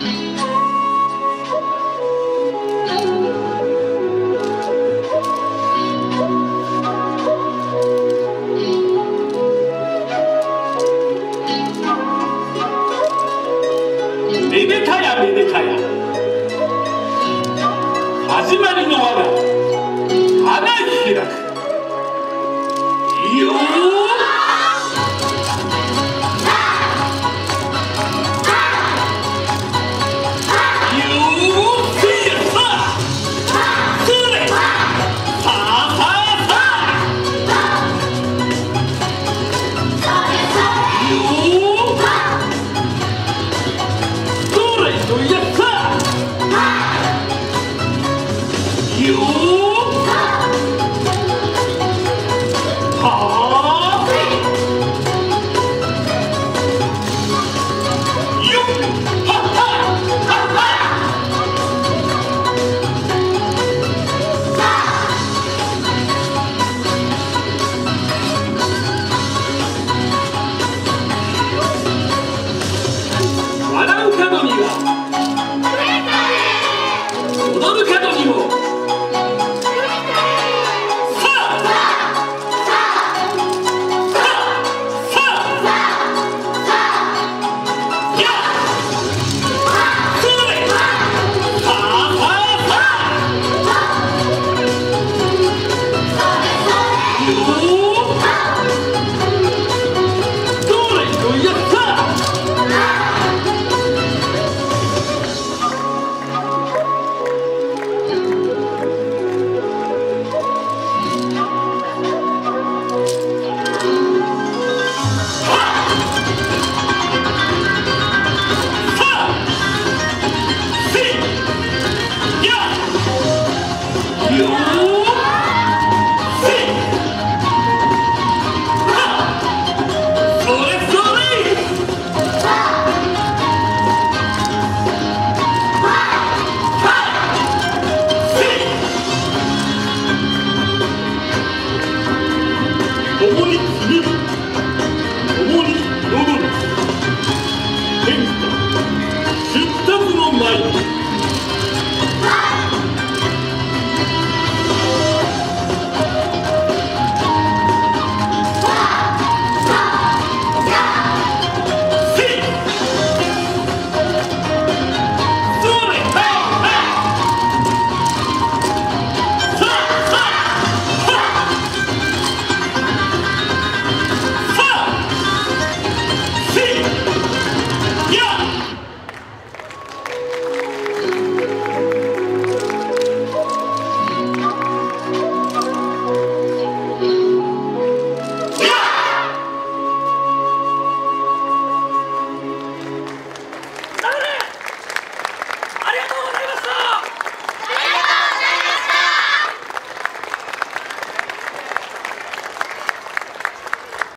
めでたやめでたや。始まりの我だ有一见。Dominik